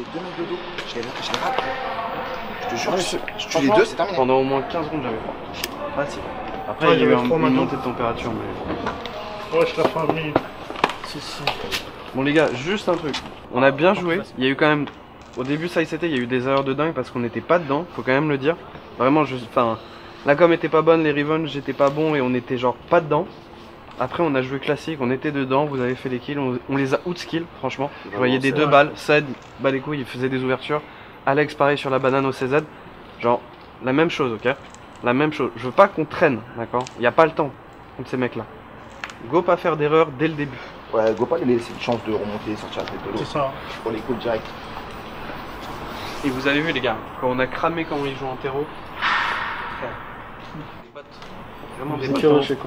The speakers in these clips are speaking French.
j'ai deux mecs de dos, je les, je les rate. Je te jure, Ouais, je, tue les deux, c'est terminé. Pendant au moins 15 secondes, j'avais froid. Facile. Après, Ouais, il y a eu un- une maintenant. montée de température. Mais... Ouais, je l'ai fait un minute. Si, si. Bon, les gars, juste un truc. On a bien joué. Il y a eu quand même. Au début, ça y c'était, il y a eu des erreurs de dingue parce qu'on n'était pas dedans. Faut quand même le dire. Vraiment, je. Enfin. La com était pas bonne, les Riven, j'étais pas bon et on était genre pas dedans. Après, on a joué classique, on était dedans, vous avez fait les kills, on, on les a outskill, franchement. Je voyais des deux vrai. balles, Sed, bah les couilles, il faisait des ouvertures. Alex, pareil sur la banane au CZ. Genre, la même chose, ok? La même chose. Je veux pas qu'on traîne, d'accord? Il a pas le temps contre ces mecs-là. Go pas faire d'erreur dès le début. Ouais, go pas lui laisser une chance de remonter, sortir la tête de l'eau. C'est ça. Pour les coups direct. Et vous avez vu les gars, quand on a cramé quand ils jouent en terreau. Vraiment des C'est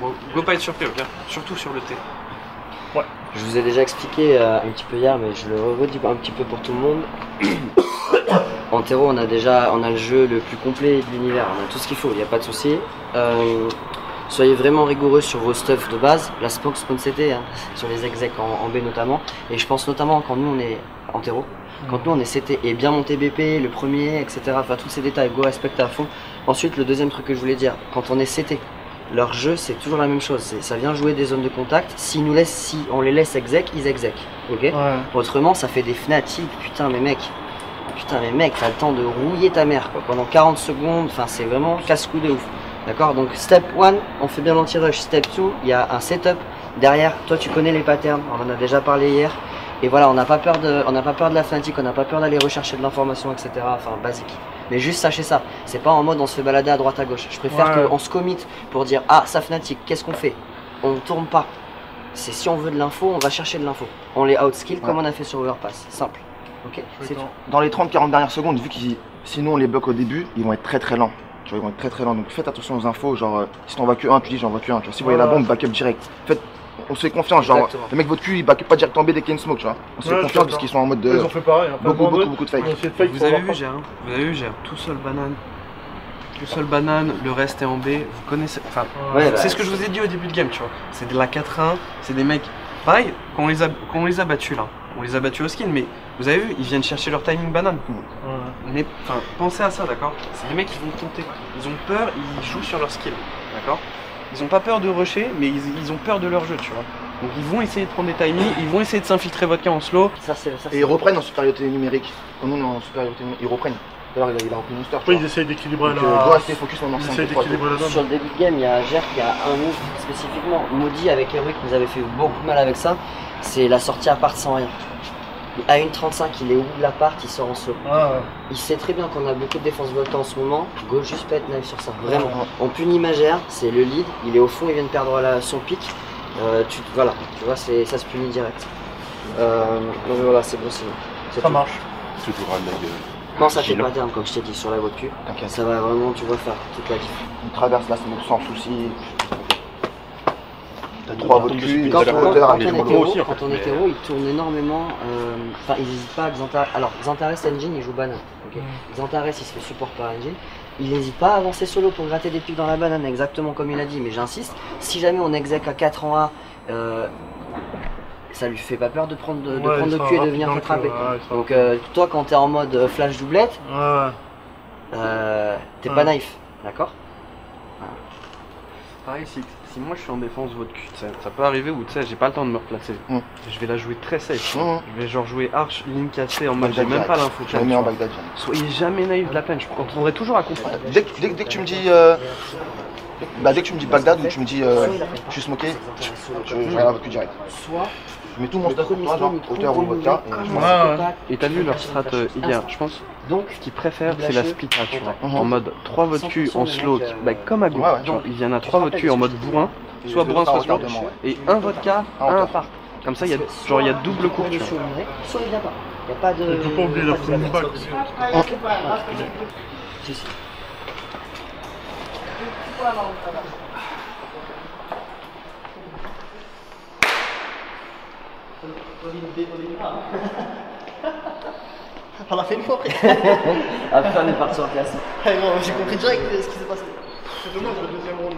Go, go pas être surpris, ok Surtout sur le T. Je vous ai déjà expliqué euh, un petit peu hier, mais je le redis un petit peu pour tout le monde. en terreau, on a déjà on a le jeu le plus complet de l'univers. On a tout ce qu'il faut, il n'y a pas de souci. Euh, soyez vraiment rigoureux sur vos stuff de base. La spawn CT, hein, sur les execs en, en B notamment. Et je pense notamment quand nous on est en terreau, quand nous on est CT et bien monté BP, le premier, etc. Enfin, tous ces détails, go respecte à fond. Ensuite, le deuxième truc que je voulais dire, quand on est CT, leur jeu c'est toujours la même chose. Ça vient jouer des zones de contact. S'ils nous laissent, si on les laisse exec, ils exec. Ok Ouais. Autrement, ça fait des fnatiques. Putain, mais mec, putain, mais mec, t'as le temps de rouiller ta mère quoi. pendant 40 secondes. Enfin, c'est vraiment casse-cou de ouf. D'accord Donc, step 1, on fait bien l'anti-rush. Step 2, il y a un setup. Derrière, toi, tu connais les patterns. On en a déjà parlé hier. Et voilà, on n'a pas peur de, on n'a pas peur de la fnatique, on n'a pas peur d'aller rechercher de l'information, etc. Enfin, basique. Mais juste sachez ça. C'est pas en mode on se fait balader à droite à gauche. Je préfère Ouais. qu'on se commit pour dire ah ça fnatique, qu'est-ce qu'on fait? On ne tourne pas. C'est si on veut de l'info, on va chercher de l'info. On les outskill comme on a fait sur Overpass. Simple. Ok C'est. Dans les 30-40 dernières secondes, vu qu'ils sinon on les bloque au début, ils vont être très très lents. Tu vois, ils vont être très très lents. Donc faites attention aux infos. Genre, euh, si t'en vois que un, tu dis j'en vois que un. Tu vois, si vous voyez la bombe, backup direct. Faites, on se fait confiance. Genre, Exactement. le mec votre cul, il backup pas direct en B dès qu'il y a une smoke. Tu vois, on se Ouais, fait confiance parce qu'ils sont en mode de. Ils ont fait pareil. hein. Enfin, beaucoup, beaucoup, beaucoup de fake. Vous avez vu, j'ai un. Vous avez vu, j'ai un tout seul banane. Tout seul banane, le reste est en B. Vous connaissez. Enfin, Ouais, bah, c'est ce que je vous ai dit au début de game, tu vois. C'est de la 4-1, c'est des mecs. Pareil, quand on les a, quand on les a battus là, on les a battus au skin, mais vous avez vu, ils viennent chercher leur timing banane. Ouais. Mais enfin, pensez à ça, d'accord C'est des mecs qui vont compter. Ils ont peur, ils jouent sur leur skill, d'accord Ils ont pas peur de rusher, mais ils, ils ont peur de leur jeu, tu vois. Donc ils vont essayer de prendre des timings, ils vont essayer de s'infiltrer votre cas en slow. Ça c'est ça. Et ils reprennent en supériorité numérique. Comme nous, on est en supériorité numérique. Ils reprennent. D'ailleurs, il a, il a repris une star. Ils essayent d'équilibrer la. euh, doit rester focus pendant Ils 5 essayent d'équilibrer la Sur le début de game, il y a Ger qui a un move spécifiquement. Maudit avec Heroic nous avait fait beaucoup de mal avec ça. C'est la sortie à part sans rien. À 1.35, il est au bout de l'appart, il sort en solo. Ah, Il sait très bien qu'on a beaucoup de défense volta en ce moment. Go juste pète knife sur ça, vraiment. Ouais. On punit Magère, c'est le lead, il est au fond, il vient de perdre la- son pic. Euh, tu, voilà, tu vois, c'est, ça se punit direct. Euh, donc voilà, c'est bon. C'est ça tout. marche. Toujours un œil. Non, ça fait pas terme, comme je t'ai dit, sur la voie de cul. T'inquiète. Ça va vraiment, tu vois, faire toute la différence. On traverse la smoke sans souci. T'as droit à votre cul, Quand, on est héros, aussi, en quand fait, on est mais- héros, il tourne énormément. euh, Enfin, il n'hésite pas à Xantares. Alors, Xantares Engine, il joue banane. Xantares, il se fait support par Engine. Il n'hésite pas à avancer solo pour gratter des pics dans la banane, exactement comme il a dit. Mais j'insiste, si jamais on exec à 4 en A, euh, ça lui fait pas peur de prendre de, de Ouais, prendre sera cul et de venir rattraper. ouais, Donc, euh, toi, quand t'es en mode flash doublette, Ouais. euh, t'es Ouais. pas naïf, d'accord? Pareil, si, si moi je suis en défense votre cul, ça peut arriver où tu sais, j'ai pas le temps de me replacer. Mm. Je vais la jouer très safe. Mmh. Je vais genre jouer arch, ligne cassée en mode j'ai même pas l'info. Je en. Soyez jamais naïf de la peine, je comprendrai toujours à comprendre. Dès, que- dès, que- dès que tu me dis. euh, bah, dès que tu me dis Bagdad ou tu me dis euh, je suis smoké, je, je regarde votre cul direct. Soit Je mets tout mon le stuff pour toi, genre il hauteur ou vodka. et t'as vu leur strat euh, hier, je pense Donc, Ce qu'ils préfèrent, c'est la split rate, tu vois. Mhm. En mode 3 votes cul en 100% slow, bah, comme à. Tu vois, ils viennent à 3 votes cul en mode bourrin, soit bourrin, soit slow, et un vodka, Un un part. Comme ça, il y a, genre, il y a double cours, tu vois. Soit il vient pas. Il n'y a pas de. Il faut pas oublier y a la pas de- full back aussi. Si, si. On l'a fait une fois après. Après, on est parti en classe. Ouais, bon, J'ai compris direct ce qui s'est passé. C'est dommage le deuxième round.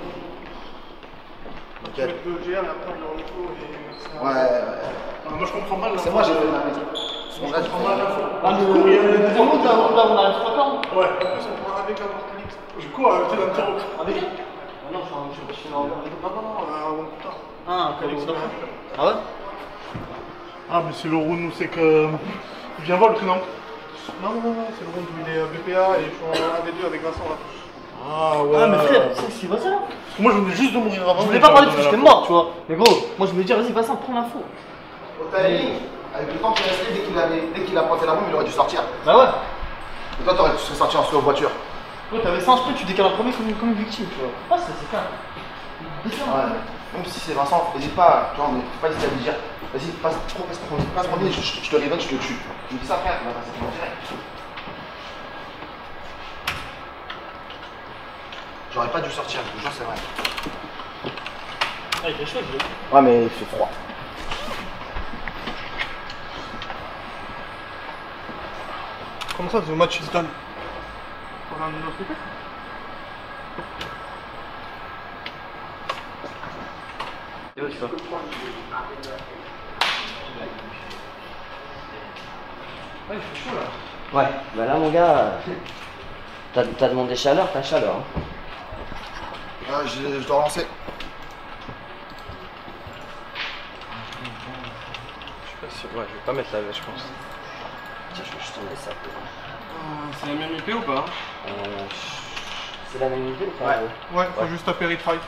Ok. Le GR, la prendre leur info et. Ouais, ouais. Ah, Moi je comprends mal. C'est moi, j'ai fait ma maison. Secondes. Là, tu prends Ah, là, on arrive trois quarts. Ouais, en plus, on prend avec un porte Je cours avec un terreau. Avec Ah non, je suis en- en. Non, non, non, un round plus tard. Ah, ok. Ah ouais Ah, mais c'est le round où c'est que. Il vient Volk, non Non, non, non, non, c'est le round où il est euh, BPA et je suis en 1v2 avec Vincent là. Ah ouais. Ah, mais frère, c'est pas ça là Parce que moi je venais juste de mourir avant. Je voulais mais pas parler parce que j'étais la mort, tu vois. Mais gros, moi je voulais dire, vas-y, Vincent, prends l'info. Au timing, avec le temps qui restait, dès qu'il avait- dès qu'il a pointé la bombe, il aurait dû sortir. Bah ouais. Et toi, t'aurais- tu serais sorti en slow voiture. Gros, t'avais ça en sprint, tu décales en premier comme, comme une victime, tu vois. Ah, c'est c'est clair. Ouais. Même si c'est Vincent, n'hésite pas, tu vois, mais faut pas hésiter à lui dire. Vas-y, passe, trop, passe, passe, passe premier, je, je, je te réveille, je te tue. Tu me dis ça, frère, tu vas passer en direct. J'aurais pas dû sortir, je te jure, c'est vrai. Ah, il fait chaud, je. Ouais, mais il fait froid. Comment ça, the match is done On a un autre truc Et où tu vas Ouais, bah là mon gars, t'as demandé chaleur, t'as chaleur. hein. Ouais, je, je dois relancer. Je sais pas si. Ouais, je vais pas mettre la veste, je pense. Tiens, je vais juste enlever ça. C'est la même IP ou pas Euh, c'est la même idée ou pas? Ouais. Ouais, faut juste taper retry.